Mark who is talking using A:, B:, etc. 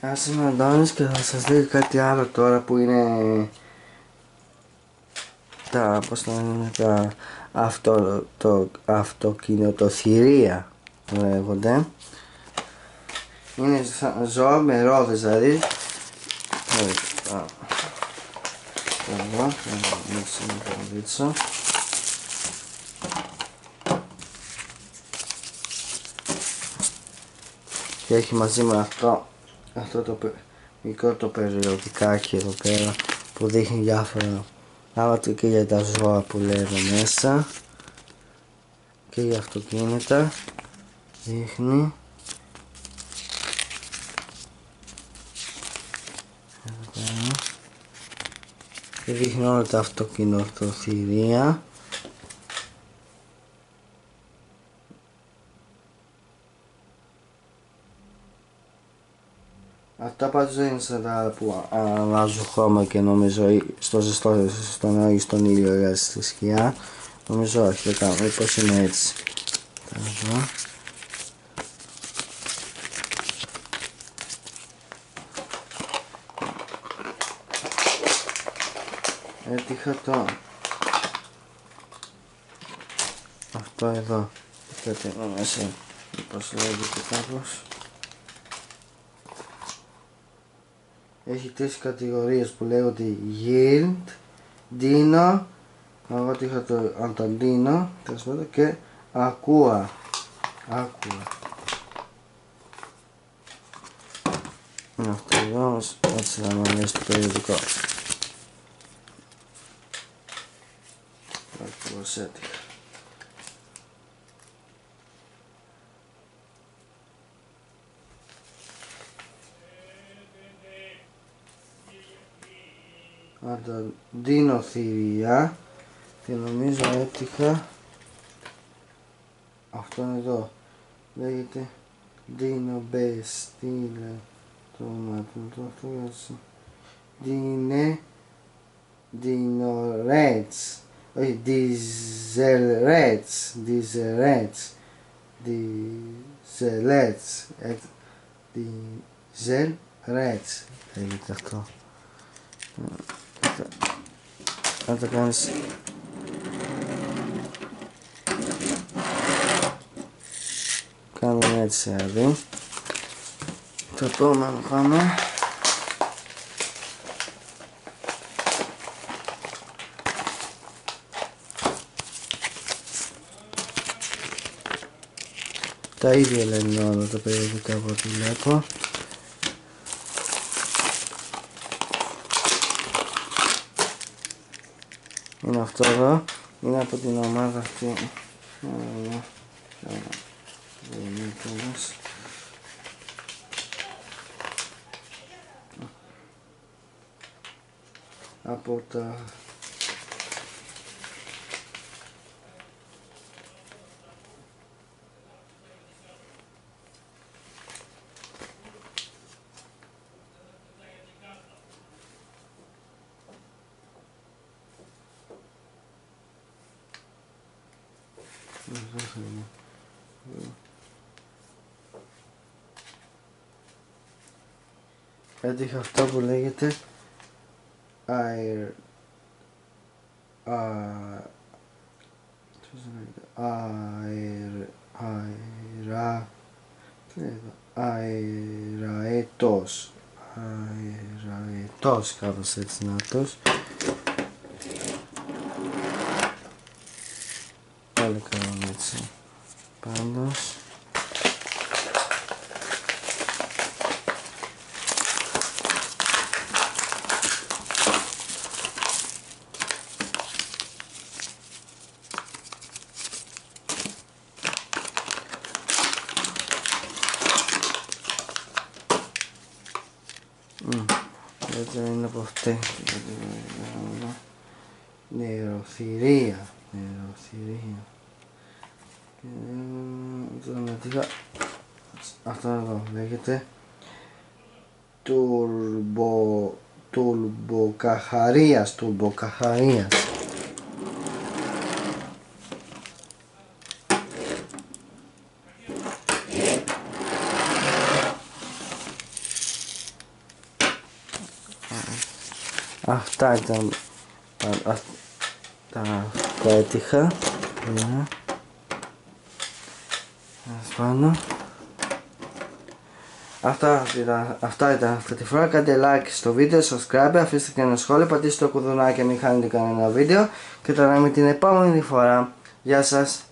A: Ας είμαι ο Αντώνης και θα σας δείξω κάτι άλλο τώρα που είναι τα, πώς το λένε, τα αυτό, το, αυτοκινητοθυρία λέγονται. Είναι σαν ζώα με ρόδες δηλαδή. Εδώ, θα ανοίξω να το δείξω και έχει μαζί με αυτό αυτό το μικρό το περιοδικάκι εδώ πέρα που δείχνει διάφορα πράγματα και για τα ζώα που λέει εδώ μέσα και για αυτοκίνητα δείχνει. Και δείχνει όλα τα αυτοκινητοθυρία Αυτά πάντως δεν είναι σαν τα που αλλάζουν χρώμα και νομίζω στο ζεστό, στον ή στον ήλιο ή στη σκιά. Νομίζω όχι, δεν κάνω, πως είναι έτσι. Έτυχα το αυτό εδώ. Κάτι εδώ μέσα, πώς λέγεται κάπως. Έχει τρεις κατηγορίες που λέγονται Yield, Dino, εγώ είχα το Antandino και Aqua. Aqua. Αυτό εδώ, έτσι θα μου αρέσει το περιοδικό. Ακριβώς έτυχα. Ανταντινοθυρία και νομίζω έτυχα αυτό είναι εδώ λέγεται Dino Base τι είναι το όνομα του το αυτό έτσι Dine Dino Reds όχι Diesel Reds Diesel Reds Diesel Reds Diesel Reds λέγεται αυτό να το κάνεις κάνουμε έτσι δηλαδή το επόμενο πάμε. Τα ίδια λένε όλα τα περιοδικά από ό,τι βλέπω είναι αυτό εδώ. Είναι από την ομάδα αυτή. Από τα Έτυχα αυτό που λέγεται air αερ αερα αεραετός αεραετός κάπως έτσι να τος πάλι κάνω έτσι πάντως δεν είναι από αυτή νεροθυρία νεροθυρία Alternativa ε, αυτό εδώ λέγεται τουρμπο τουρμποκαχαρίας τουρμποκαχαρίας Αυτά ήταν τα, τα έτυχα. Yeah ναι. πάνω Αυτά ήταν, αυτά ήταν αυτή τη φορά. Κάντε like στο βίντεο, subscribe, αφήστε και ένα σχόλιο, πατήστε το κουδουνάκι μην χάνετε κανένα βίντεο και τα λέμε την επόμενη φορά. Γεια σας!